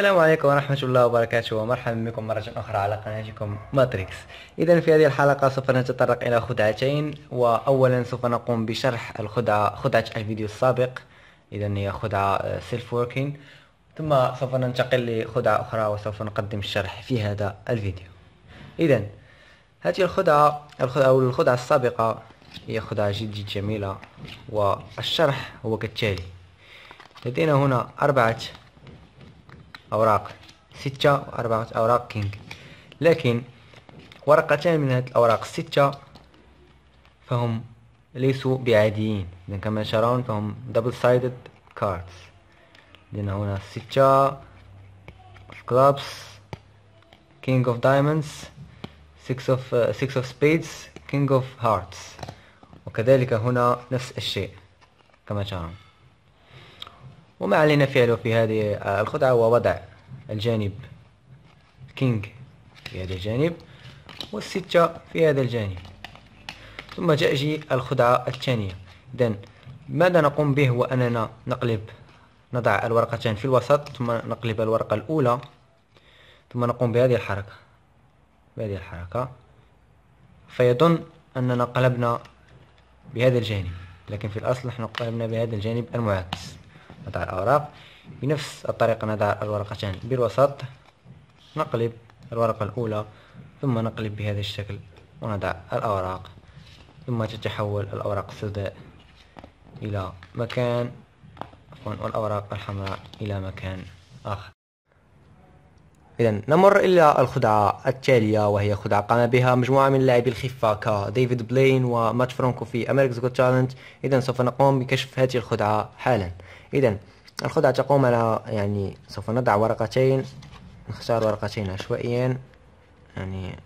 السلام عليكم ورحمة الله وبركاته ومرحبا بكم مرة أخرى على قناتكم ماتريكس. إذا في هذه الحلقة سوف نتطرق إلى خدعتين وأولا سوف نقوم بشرح الخدعة خدعة الفيديو السابق. إذا هي خدعة self working ثم سوف ننتقل لخدعة أخرى وسوف نقدم الشرح في هذا الفيديو. إذا هذه الخدعة أو الخدعة السابقة هي خدعة جد جد جميلة والشرح هو كالتالي. لدينا هنا أربعة أوراق. ستة وأربعة أوراق كينج. لكن ورقتان من هذه الأوراق الستة فهم ليسوا بعاديين. إذا كما ترون فهم double sided cards. لدينا هنا ستة king of diamonds six of uh, six of spades king of hearts. وكذلك هنا نفس الشيء كما ترون وما علينا فعله في هذه الخدعة هو وضع الجانب كينج في هذا الجانب والستة في هذا الجانب. ثم تأتي الخدعة الثانية. إذن ماذا نقوم به هو أننا نقلب نضع الورقتين في الوسط ثم نقلب الورقة الأولى ثم نقوم بهذه الحركة. بهذه الحركة. فيظن أننا قلبنا بهذا الجانب لكن في الأصل نحن قلبنا بهذا الجانب المعاكس. نضع الأوراق. بنفس الطريقة نضع الورقتين بالوسط نقلب الورقة الأولى ثم نقلب بهذا الشكل ونضع الأوراق. ثم تتحول الأوراق السوداء إلى مكان والأوراق الحمراء إلى مكان آخر. إذا نمر إلى الخدعة التالية وهي خدعة قام بها مجموعة من لاعبي الخفة كديفيد بلين ومات فرانكو في أمريكا's Got Talent إذا سوف نقوم بكشف هذه الخدعة حالا. إذا الخدعة تقوم على يعني سوف نضع ورقتين نختار ورقتين عشوائيا. يعني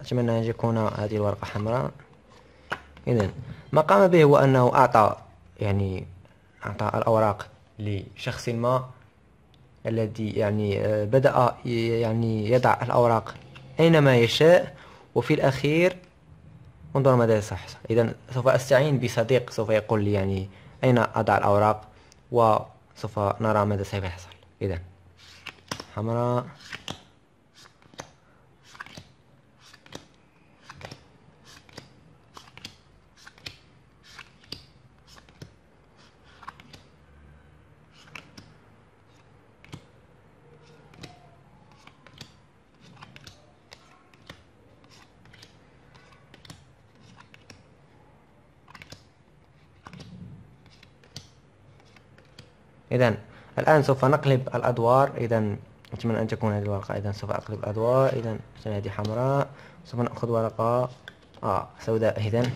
أتمنى أن يكون هذه الورقة حمراء. إذا ما قام به هو أنه أعطى يعني أعطى الأوراق لشخص ما. الذي يعني آه، بدأ يعني يضع الأوراق أينما يشاء وفي الأخير انظر ماذا سيحصل إذا سوف أستعين بصديق سوف يقول لي يعني أين أضع الأوراق وسوف نرى ماذا سيحصل. إذا حمراء. إذا الآن سوف نقلب الأدوار. إذا أتمنى أن تكون هذه الورقة. إذا سوف أقلب الأدوار. إذا هذه حمراء. سوف نأخذ ورقة آه سوداء. إذا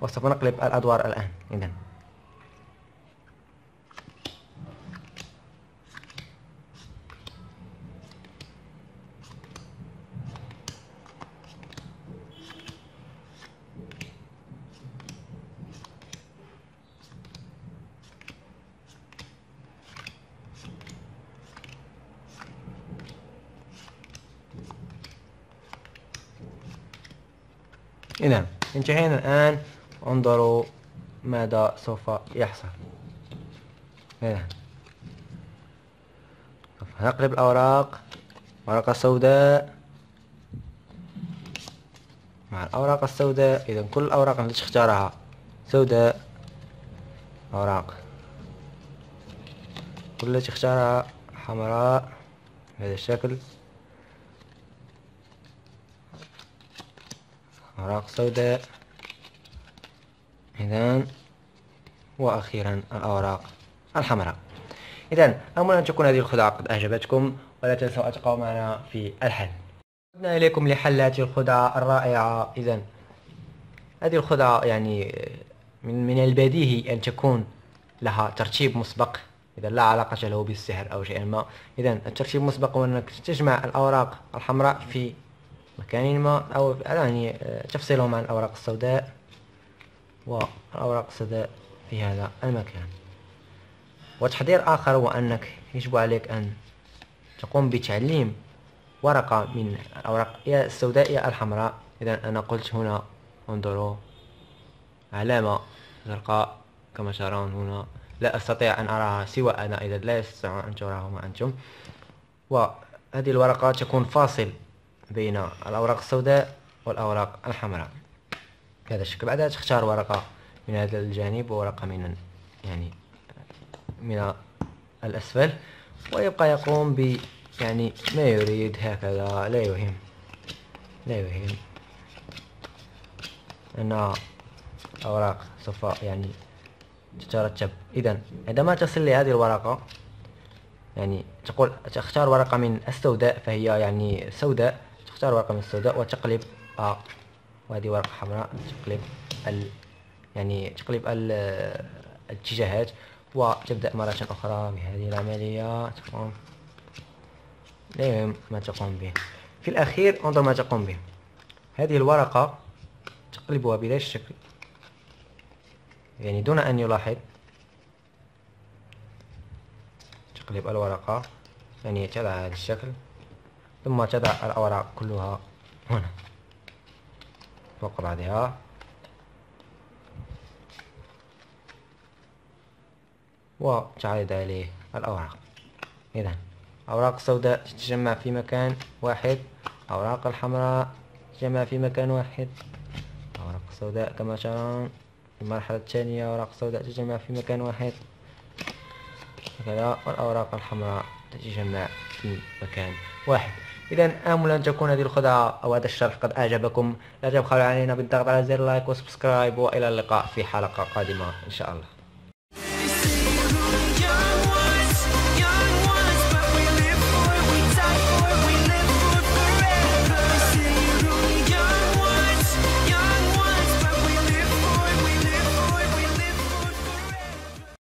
وسوف نقلب الأدوار الآن. إذا إذا انتهينا الآن. انظروا ماذا سوف يحصل. سوف نقلب الأوراق. ورقة سوداء. مع الأوراق السوداء. إذا كل الأوراق التي تختارها سوداء. أوراق. كل التي اختارها حمراء. بهذا الشكل. أوراق سوداء. إذن وأخيرا الأوراق الحمراء. إذن أمل أن تكون هذه الخدعة قد أعجبتكم ولا تنسوا أن تقعوا معنا في الحل. عدنا إليكم لحل هذه الخدعة الرائعة. إذن هذه الخدعة يعني من من البديهي أن تكون لها ترتيب مسبق. إذا لا علاقة له بالسحر أو شيء ما. إذا الترتيب المسبق هو أنك تجمع الأوراق الحمراء في مكان ما أو آه، تفصلهم عن الأوراق السوداء والأوراق السوداء في هذا المكان. وتحضير آخر هو أنك يجب عليك أن تقوم بتعليم ورقة من الأوراق يا السوداء يا الحمراء. إذا أنا قلت هنا انظروا علامة زرقاء كما ترون هنا. لا أستطيع أن أراها سوى أنا إذا لا يستطيع أن تراها أنتم. وهذه الورقة تكون فاصل بين الأوراق السوداء والأوراق الحمراء. بهذا الشكل. بعدها تختار ورقة من هذا الجانب وورقة من يعني من الأسفل ويبقى يقوم ب يعني ما يريد هكذا لا يهم. لا يهم أن أوراق سوف يعني تترتب. إذا عندما تصل لهذه الورقة يعني تقول تختار ورقة من السوداء فهي يعني سوداء تختار ورقة من السوداء وتقلب آه وهذه ورقة حمراء تقلب ال يعني تقلب ال الاتجاهات وتبدأ مرة أخرى بهذه العملية. تقوم. لا يهم ما تقوم به. في الأخير انظر ما تقوم به. هذه الورقة تقلبها بهذا الشكل يعني دون أن يلاحظ تقلب الورقة يعني تضع هذا الشكل. ثم تضع الأوراق كلها هنا. فوق بعضها. وتعرض عليه الأوراق. إذا أوراق السوداء تتجمع في مكان واحد. أوراق الحمراء تتجمع في مكان واحد. أوراق السوداء كما ترون في المرحلة الثانية أوراق السوداء تتجمع في مكان واحد. هكذا والأوراق الحمراء تتجمع في مكان واحد. إذا آمل أن تكون هذه الخدعة أو هذا الشرح قد أعجبكم. لا تبخلوا علينا بالضغط على زر like و subscribe وإلى اللقاء في حلقة قادمة إن شاء الله.